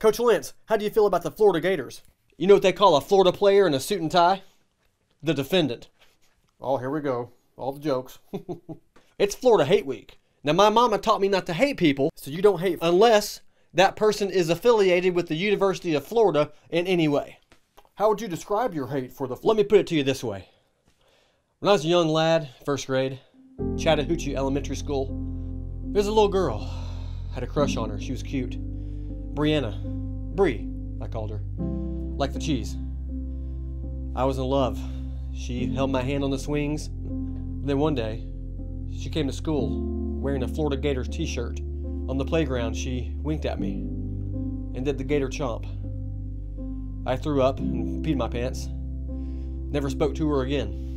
Coach Lance, how do you feel about the Florida Gators? You know what they call a Florida player in a suit and tie? The defendant. Oh, here we go. All the jokes. it's Florida Hate Week. Now, my mama taught me not to hate people, so you don't hate unless that person is affiliated with the University of Florida in any way. How would you describe your hate for the? Let me put it to you this way. When I was a young lad, first grade, Chattahoochee Elementary School, there's a little girl. Had a crush on her. She was cute. Brianna. Brie, I called her. Like the cheese. I was in love. She held my hand on the swings. Then one day, she came to school wearing a Florida Gators t shirt. On the playground, she winked at me and did the gator chomp. I threw up and peed my pants. Never spoke to her again.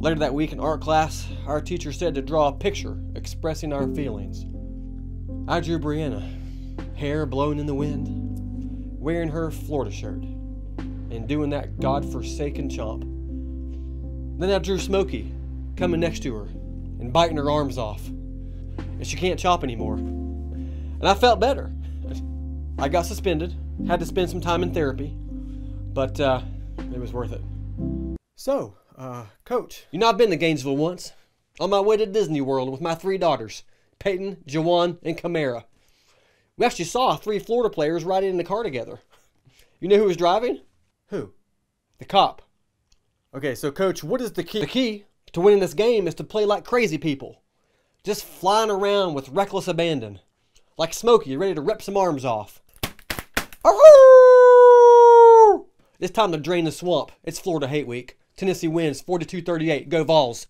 Later that week in art class, our teacher said to draw a picture expressing our feelings. I drew Brianna, hair blowing in the wind, wearing her Florida shirt, and doing that god-forsaken chomp. Then I drew Smokey, coming next to her and biting her arms off. And she can't chop anymore. And I felt better. I got suspended, had to spend some time in therapy, but uh, it was worth it. So, uh, coach. You know, I've been to Gainesville once, on my way to Disney World with my three daughters, Peyton, Jawan, and Kamara. We actually saw three Florida players riding in the car together. You know who was driving? Who? The cop. Okay, so coach, what is the key? The key to winning this game is to play like crazy people. Just flying around with reckless abandon. Like Smokey, ready to rip some arms off. It's time to drain the swamp. It's Florida Hate Week. Tennessee wins 42 38. Go Vols.